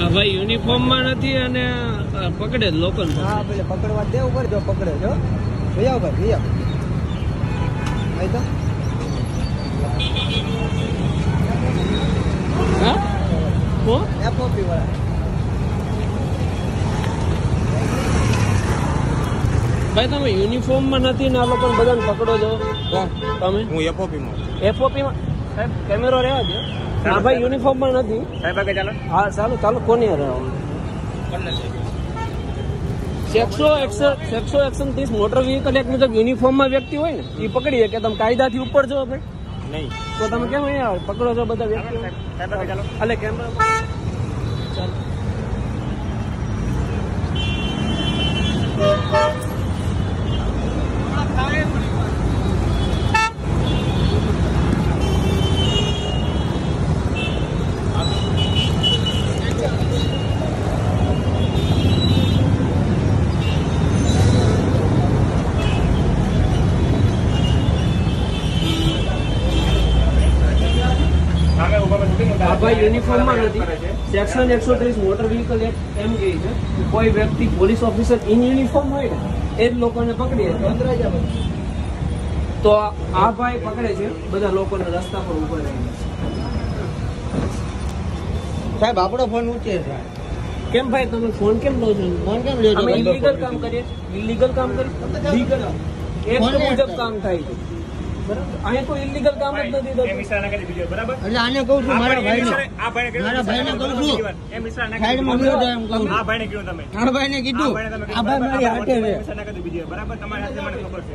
આ ભાઈ યુનિફોર્મમાં નથી અને પકડે જ લોકલ હા પેલે પકડવા દે ઉપર જો પકડે જો લઈ આવ ભાઈ લઈ આવ. આઈ તો હા? એફઓપી વાળા. ભાઈ તમે યુનિફોર્મમાં નથી ને આ લોકોને બધાને પકડો છો? તમે? હું એફઓપી માં. એફઓપી માં? સાહેબ કેમેરો રહેવા દો હા ભાઈ યુનિફોર્મમાં નથી. સાહેબ આગળ ચાલો. હા ચાલો ચાલો કોની સેક્સો એકસો સેક્સો એકસો ત્રીસ મોટર વ્હીકલ એક મુજબ યુનિફોર્મમાં વ્યક્તિ હોય ને એ પકડીએ કે તમે કાયદાથી ઉપર છો ભાઈ નહીં. તો તમે કેમ અહીંયા પકડો છો બધા વ્યક્તિ સાહેબ એટલે કેમેરા ચાલો. ભાઈ યુનિફોર્મમાં નથી. સેક્શન એકસો ત્રીસ મોટર વ્હીકલ એક્ટ એમ કહે છે. કોઈ વ્યક્તિ પોલીસ ઓફિસર ઇન યુનિફોર્મ હોય ને એ જ લોકોને પકડીએ તો આ ભાઈ પકડે છે. બધા લોકોને રસ્તા પર ઊભા રહે સાહેબ આપણો ફોન ઊંચે કેમ ભાઈ તમે ફોન કેમ લો છો? ફોન કેમ લો છો? અમે ઇલીગલ કામ કરીએ. ઇલીગલ કામ કરીએ? લીગલ એક મુજબ કામ થાય છે. અહીંયા કોઈ ઇલીગલ કામ જ નથી થતું. ઈશારા ના કરી બીજો બરાબર? એટલે આને કહું છું મારા ભાઈને આ ભાઈને મારા ભાઈને કહું છું. એમ ઈશારા ના કરી સાઈડમાં બીજો. એમ કહું આ ભાઈને કીધું તમે. મારા ભાઈને કીધું. આ ભાઈ મારી હાથે છે. ઈશારા ના કરી બીજો બરાબર? તમારી હાથે મને ખબર છે.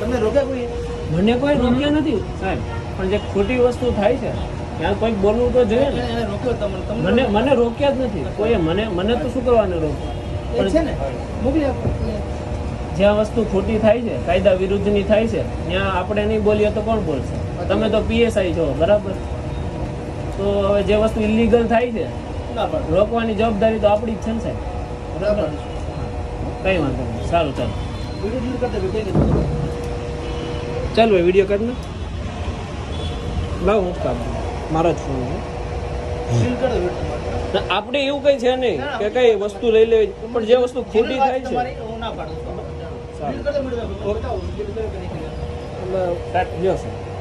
તમને રોકે કોઈ? મને કોઈ રોક્યા નથી. સાહેબ પણ જે ખોટી વસ્તુ થાય છે ત્યાં કોઈ બોલવું તો જોઈએ ને. મને મને રોક્યા જ નથી. કોઈ મને મને તો શું કરવાનું રોક્યું છે ને. મોકલી આપો. જ્યાં વસ્તુ ખોટી થાય છે કાયદા વિરુદ્ધની થાય છે ત્યાં આપણે નહીં બોલીએ તો કોણ બોલશે? તમે તો પીએસઆઈ છો બરાબર? તો હવે જે વસ્તુ ઇલીગલ થાય છે રોકવાની જવાબદારી તો આપણી જ છે ને સાહેબ. બરાબર. કઈ વાંધો નહીં સારું ચાલો. ચાલો કરી ભાઈ વીડિયો ને લાવ હું દઉં. મારો જ ફોન છે. કરી આપણે એવું કઈ છે નહીં કે કઈ વસ્તુ લઈ લેવી. પણ જે વસ્તુ ખોટી થાય છે. તમારી